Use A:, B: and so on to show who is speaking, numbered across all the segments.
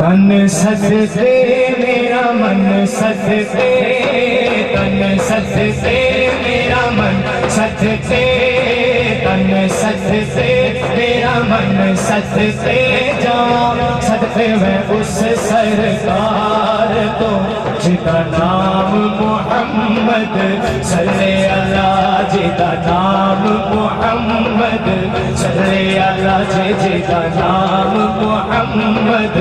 A: तन सदके मेरा मन सदके तन सदके मेरा मन सदके तन सदके मेरा मन सदके जाऊँ सदके मैं उस सरकार तो जिदा नाम मोहम्मद सल्ले अला जिदा नाम मोहम्मद सल्ले अला जे जिदा नाम मोहम्मद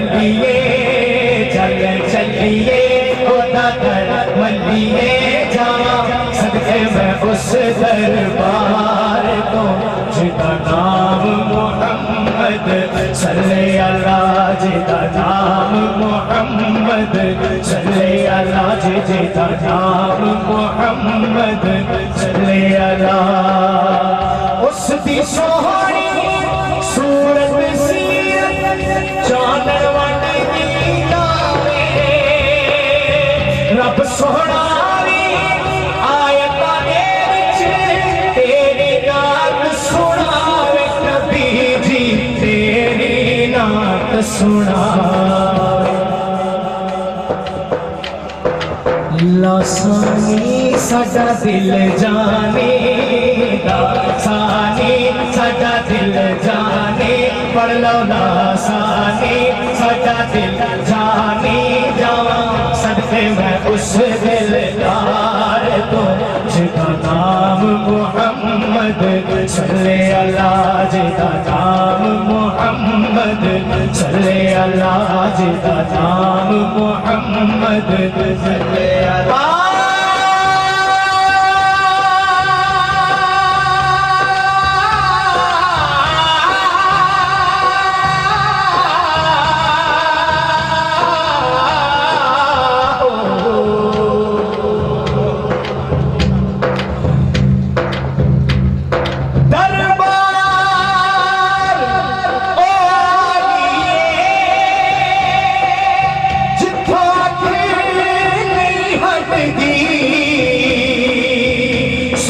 A: मलिए चल चलिए सदके मैं उस दरबार को नाम मोहम्मद सल्ले अला जिदा नाम मोहम्मद सल्ले अला जिदा नाम मोहम्मद सल्ले अला उस दी सोहनी रब सोहना सुनावे लासानी साडा दिल जाने लासानी साडा दिल जाने पढ़ लो लासानी साडा दिल जाने जावा सदके मैं उस दिलदार तो जिदा नाम मोहम्मद सल्ले अला जिदा नाम मोहम्मद सल्ले अला जिदा नाम मोहम्मद सल्ले अला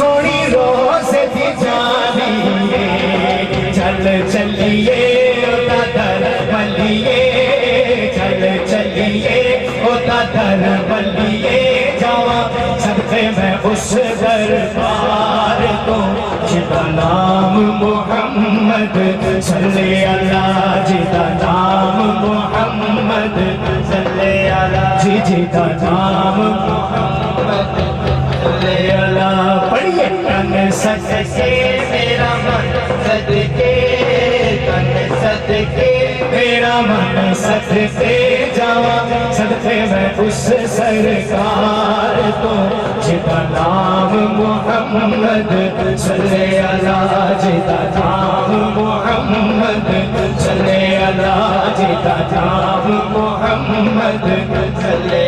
A: सोनी रोज दी जानिए चल चलिए दर बलिए। चल चलिए दर बलिए। जावा, सबसे मैं उस दरबार को जिदा नाम मोहम्मद, सल्ले अला जिदा नाम मोहम्मद, सल्ले अला जी जिदा नाम मोहम्मद। तन सदके मेरा मन, सदके तन, सदके मेरा मन, सदके जावा, सदके मैं उस सरकार नाम मोहम्मद सल्ले अला नाम मोहम्मद सल्ले अला नाम मोहम्मद सल्ले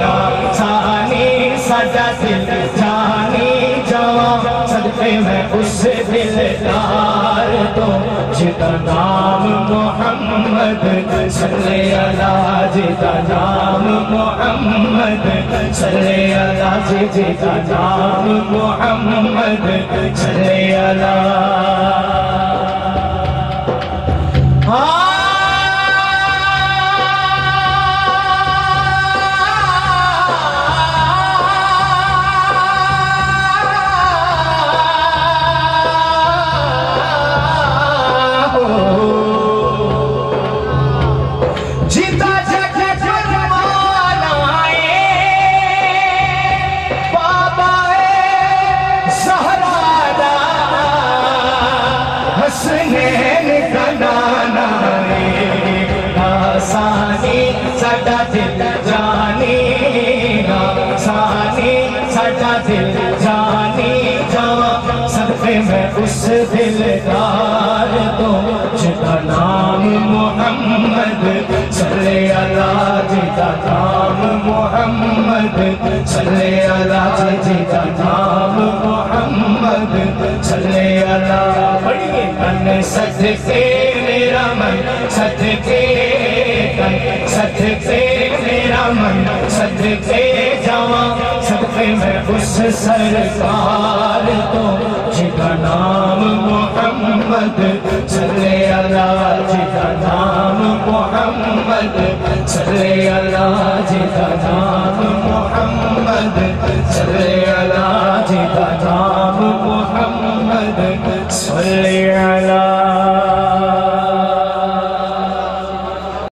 A: लासानी साडा दिल, जाने जावा। सदके मैं उस दिलदार तो जिदा नाम मोहम्मद। सल्ले अला जिदा नाम मोहम्मद। सल्ले अला जिदा नाम मोहम्मद। सल्ले अला हुसैन का गाना रे। आसानी दिल आसानी दिल मैं उस दिलदार जिसका नाम मोहम्मद सल्ले अला जी का नाम मोहम्मद सल्ले अला जी का नाम मोहम्मद सल्ले अला सदके मेरा मन सदके तन सदके मेरा मन सदके जावा। सदके मैं उस सरकार तो जिदा नाम मोहम्मद चले अला जिदा नाम मोहम्मद चले अला जिदा नाम